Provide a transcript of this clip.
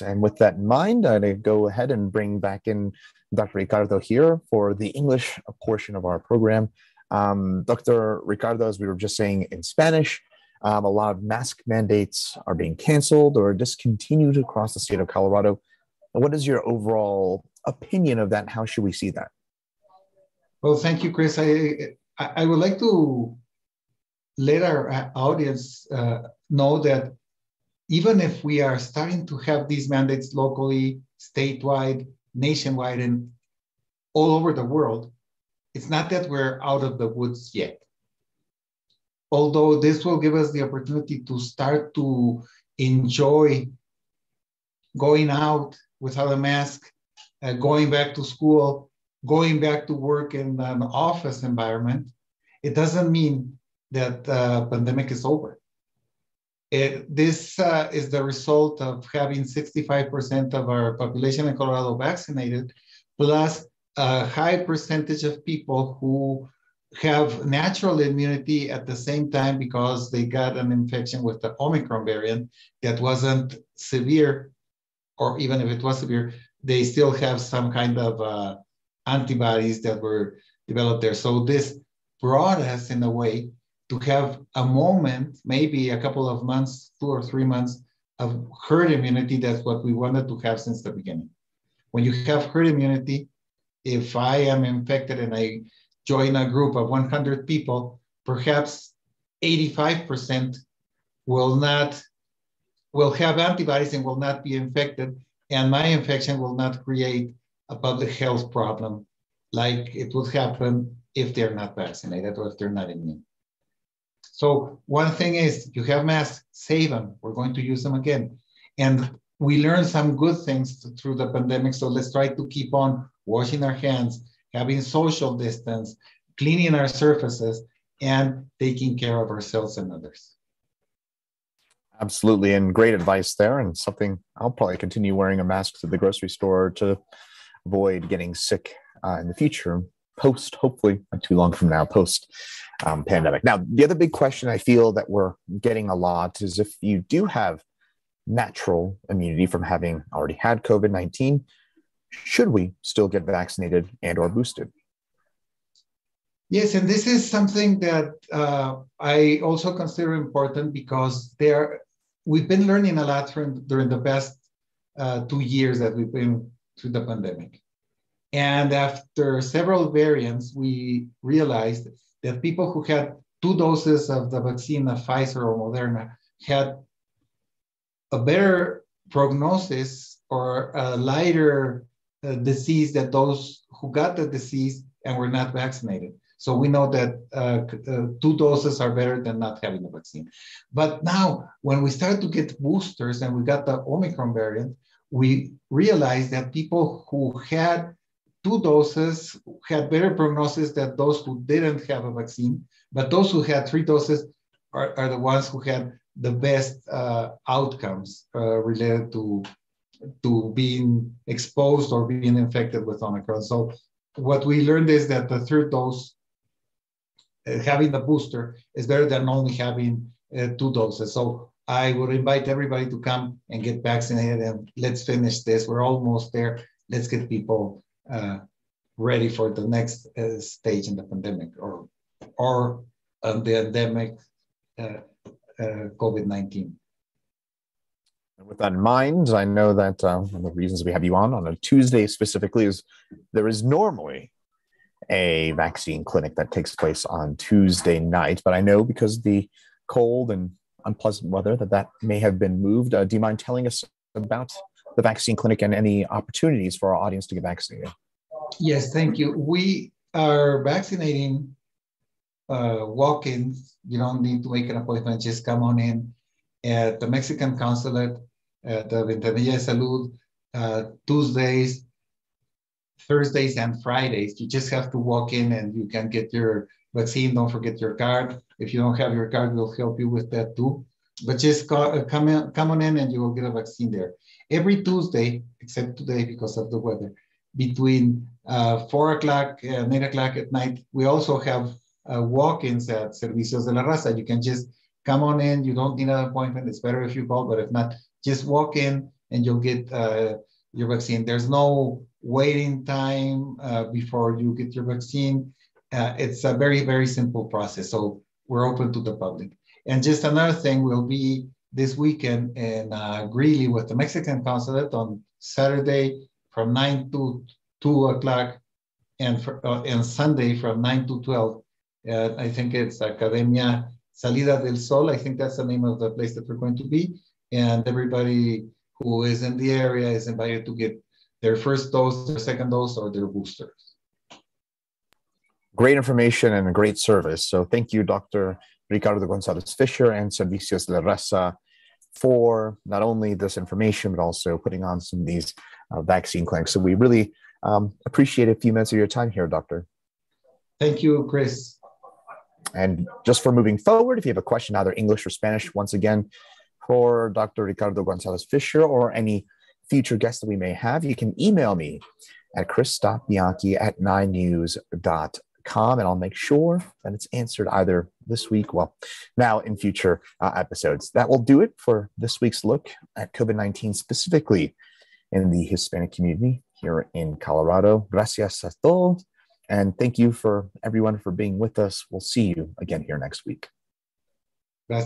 And with that in mind, I'm going to go ahead and bring back in Dr. Ricardo here for the English portion of our program. Um, Dr. Ricardo, as we were just saying in Spanish, um, a lot of mask mandates are being canceled or discontinued across the state of Colorado. What is your overall opinion of that? How should we see that? Well, thank you, Chris. I, I would like to let our audience uh, know that even if we are starting to have these mandates locally, statewide, nationwide, and all over the world, it's not that we're out of the woods yet. Although this will give us the opportunity to start to enjoy going out without a mask, uh, going back to school, going back to work in an office environment, it doesn't mean that the uh, pandemic is over. It, this uh, is the result of having 65% of our population in Colorado vaccinated, plus a high percentage of people who have natural immunity at the same time because they got an infection with the Omicron variant that wasn't severe, or even if it was severe, they still have some kind of uh, antibodies that were developed there. So this brought us in a way to have a moment, maybe a couple of months, two or three months of herd immunity. That's what we wanted to have since the beginning. When you have herd immunity, if I am infected and I join a group of 100 people, perhaps 85% will not will have antibodies and will not be infected, and my infection will not create a public health problem like it would happen if they're not vaccinated or if they're not immune. So one thing is you have masks, save them. We're going to use them again. And we learned some good things through the pandemic. So let's try to keep on washing our hands, having social distance, cleaning our surfaces, and taking care of ourselves and others. Absolutely. And great advice there. And something I'll probably continue wearing a mask to the grocery store to avoid getting sick uh, in the future, post, hopefully, not too long from now, post um, pandemic. Now, the other big question I feel that we're getting a lot is if you do have natural immunity from having already had COVID 19, should we still get vaccinated and or boosted? Yes, and this is something that uh, I also consider important because there we've been learning a lot from, during the past uh, two years that we've been through the pandemic. And after several variants, we realized that people who had two doses of the vaccine of Pfizer or Moderna had a better prognosis or a lighter uh, disease than those who got the disease and were not vaccinated. So we know that uh, uh, two doses are better than not having a vaccine. But now, when we start to get boosters and we got the Omicron variant, we realized that people who had two doses had better prognosis than those who didn't have a vaccine, but those who had three doses are, are the ones who had the best uh, outcomes uh, related to, to being exposed or being infected with Omicron. So what we learned is that the third dose, uh, having the booster, is better than only having uh, two doses. So I would invite everybody to come and get vaccinated and let's finish this. We're almost there. Let's get people ready for the next uh, stage in the pandemic or or uh, the endemic uh, uh, COVID-19. With that in mind, I know that uh, one of the reasons we have you on on a Tuesday specifically is there is normally a vaccine clinic that takes place on Tuesday night, but I know because the cold and unpleasant weather that that may have been moved. do you mind telling us about the vaccine clinic and any opportunities for our audience to get vaccinated? Yes, thank you. We are vaccinating uh, walk-ins. You don't need to make an appointment. Just come on in at the Mexican consulate at the Ventanilla Salud uh, Tuesdays, Thursdays, and Fridays. You just have to walk in and you can get your vaccine. Don't forget your card. If you don't have your card, we'll help you with that too. But just uh, come, in, come on in and you will get a vaccine there every Tuesday, except today because of the weather, between uh, four o'clock and eight o'clock at night, we also have uh, walk-ins at Servicios de la Raza. You can just come on in. You don't need an appointment. It's better if you call, but if not, just walk in. and you'll get uh, your vaccine. There's no waiting time uh, before you get your vaccine. Uh, it's a very, very simple process. So we're open to the public. And just another thing will be this weekend in uh, Greeley with the Mexican consulate on Saturday from 9 to 2 o'clock and, for, uh, and Sunday from 9 to 12. Uh, I think it's Academia Salida del Sol. I think that's the name of the place that we're going to be. And everybody who is in the area is invited to get their first dose, their second dose, or their boosters. Great information and a great service. So thank you, Dr. Ricardo Gonzalez Fisher and Servicios La Raza for not only this information, but also putting on some of these uh, vaccine clinics. So we really um, appreciate a few minutes of your time here, Doctor. Thank you, Chris. And just for moving forward, if you have a question, either English or Spanish, once again, for Dr. Ricardo Gonzalez Fisher or any future guests that we may have, you can email me at chris.bianchi at 9news.com and I'll make sure that it's answered either this week, well, now in future uh, episodes. That will do it for this week's look at COVID 19 specifically in the Hispanic community here in Colorado. Gracias a todos. And thank you for everyone for being with us. We'll see you again here next week. Gracias.